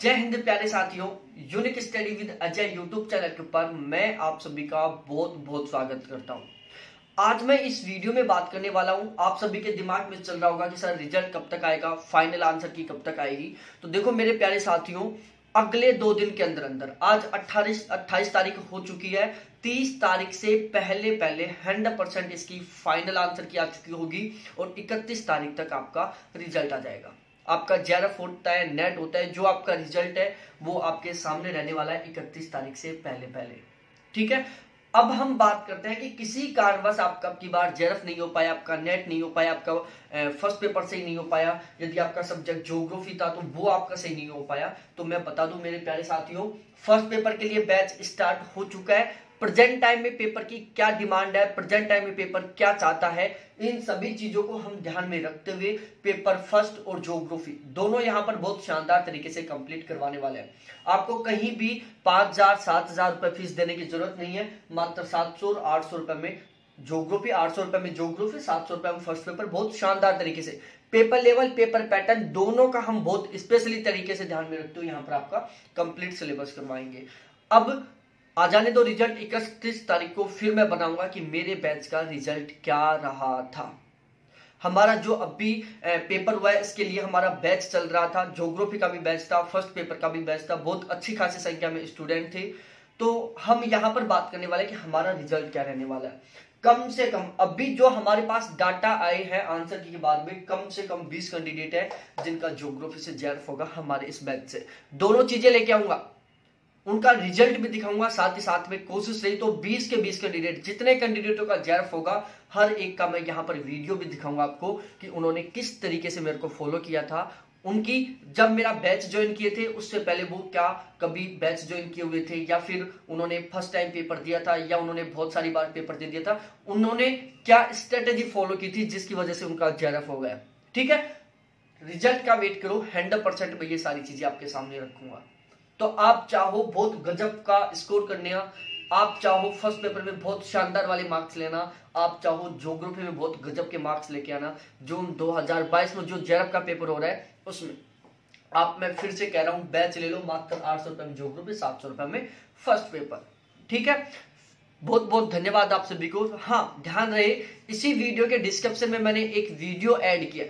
जय हिंद प्यारे साथियों unique study with Ajay YouTube channel के ऊपर मैं आप सभी का बहुत बहुत स्वागत करता हूँ। आज मैं इस वीडियो में बात करने वाला हूँ। आप सभी के दिमाग में चल रहा होगा कि सर रिज़ल्ट कब तक आएगा? फाइनल आंसर की कब तक आएगी? तो देखो मेरे प्यारे साथियों, अगले दो दिन के अंदर अंदर, आज 28 28 तारीख हो चुकी है। 30 तारीख से पहले पहले हंड्रेड परसेंट इसकी फाइनल आंसर की आ चुकी होगी और 31 तारीख तक आपका रिज़ल्ट आ जाएगा। आपका जेरफ होता है नेट होता है, जो आपका रिज़ल्ट है, वो आपके सामने रहने वाला है इकतीस तारीख से पहले पहले। ठीक है? अब हम बात करते हैं कि किसी कारणवश आपका की बार जेरफ नहीं हो पाया, आपका नेट नहीं हो पाया, आपका फ़र्स्ट पेपर सही नहीं हो पाया, यदि आपका सब्जेक्ट ज्योग्राफी था तो वो आपका सही नहीं हो पाया। तो मैं बता दूँ मेरे प्यारे साथियों फ़र्स्ट पेपर के लिए बैच स्टार्ट हो चुका है। प्रेजेंट टाइम में पेपर की क्या डिमांड है, प्रेजेंट टाइम में पेपर क्या चाहता है, इन सभी चीज़ों को हम ध्यान में रखते हुए पेपर फ़र्स्ट और जोग्राफी दोनों यहाँ पर बहुत शानदार तरीके से कंप्लीट करवाने वाले हैं। आपको कहीं भी पाँच हज़ार, सात हज़ार रुपए फ़ीस देने की ज़रूरत नहीं है, मात्र सात सौ आठ सौ रुपए में जोग्राफी आठ सौ रुपए में जोग्राफी सात सौ रुपए में फ़र्स्ट पेपर, बहुत शानदार तरीके से। पेपर लेवल, पेपर पैटर्न, दोनों का हम बहुत स्पेशली तरीके से ध्यान में रखते हुए यहाँ पर आपका कंप्लीट सिलेबस करवाएँगे। अब आ जाने दो रिज़ल्ट, इकतीस तारीख को फिर मैं बनाऊँगा कि मेरे बैच का रिज़ल्ट क्या रहा था। हमारा जो अभी पेपर हुआ है, इसके लिए हमारा बैच चल रहा था। जोग्राफी का भी बैच था फ़र्स्ट पेपर का भी बैच था। बहुत अच्छी खासी संख्या में स्टूडेंट थे। तो हम यहाँ पर बात करने वाले कि हमारा रिज़ल्ट क्या रहने वाला है। कम से कम, अभी जो हमारे पास डाटा आए हैं आंसर के बाद में, कम से कम 20 कैंडिडेट है जिनका ज्योग्राफी से जेरफ होगा हमारे इस बैच से। दोनों चीज़ें लेके आऊँगा। उनका रिज़ल्ट भी दिखाऊँगा, साथ ही साथ में कोशिश रही तो 20 के 20 कैंडिडेट, जितने कैंडिडेटों का जेरफ होगा, हर एक का मैं यहाँ पर वीडियो भी दिखाऊँगा आपको कि उन्होंने किस तरीके से मेरे को फॉलो किया था। उनकी, जब मेरा बैच ज्वाइन किए थे, उससे पहले वो क्या कभी बैच ज्वाइन किए हुए थे, या फिर उन्होंने फ़र्स्ट टाइम पेपर दिया था, या उन्होंने बहुत सारी बार पेपर दे दिया था, उन्होंने क्या स्ट्रेटेजी फॉलो की थी जिसकी वजह से उनका जेरफ हो गया। ठीक है? रिज़ल्ट का वेट करो हंड्रेड परसेंट मैं ये सारी चीज़ें आपके सामने रखूँगा। तो आप चाहो बहुत गजब का स्कोर करने आप चाहो फ़र्स्ट पेपर में बहुत शानदार वाले मार्क्स लेना, आप चाहो जोग्राफी में बहुत गजब के मार्क्स लेके आना, जून 2022 में जो जेरफ का पेपर हो रहा है, उसमें। आप, मैं फिर से कह रहा हूँ बैच ले लो, मात्र आठ सौ रुपए में जोग्राफी सात सौ रुपए में फ़र्स्ट पेपर ठीक है? बहुत बहुत धन्यवाद आप सभी को। हाँ ध्यान रहे, इसी वीडियो के डिस्क्रिप्शन में मैंने एक वीडियो ऐड किया।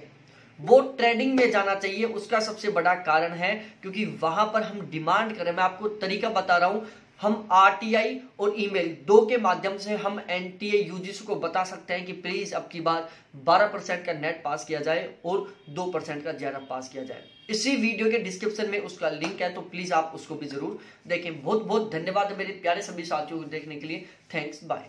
वो ट्रेडिंग में जाना चाहिए, उसका सबसे बड़ा कारण है, क्योंकि वहाँ पर हम डिमांड करें। मैं आपको तरीका बता रहा हूँ, हम आरटीआई और ईमेल दो के माध्यम से हम एनटीए यूजीसी को बता सकते हैं कि प्लीज़ अब की बार 12 परसेंट का नेट पास किया जाए और 2 परसेंट का जेआरएफ पास किया जाए। इसी वीडियो के डिस्क्रिप्शन में उसका लिंक है तो प्लीज़ आप उसको भी ज़रूर देखें। बहुत बहुत धन्यवाद मेरे प्यारे सभी साथियों को देखने के लिए। Thanks bye